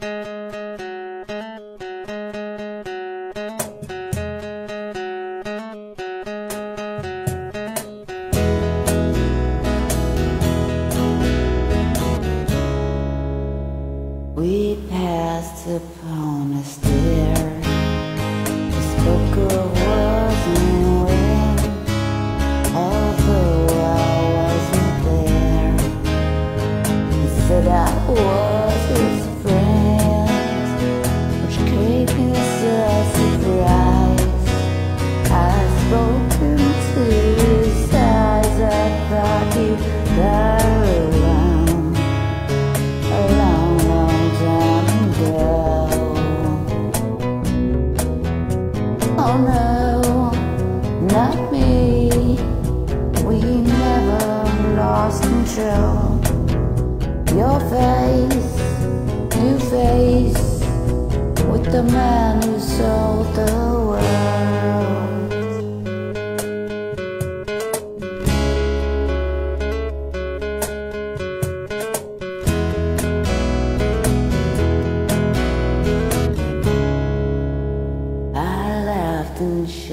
We passed. The spoke of words and. Although I wasn't there, he said I was. A long, long time ago Oh no, not me We never lost control Your face, new face With the mask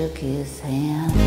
shook his hand.